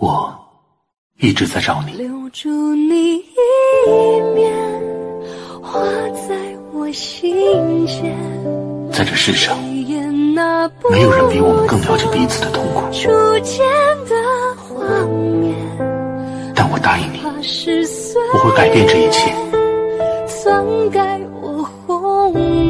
我一直在找你。留住你一面，画在我心间。这世上，没有人比我们更了解彼此的痛苦。初见的画面，但我答应你，我会改变这一切。篡改我。